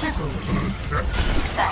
Super.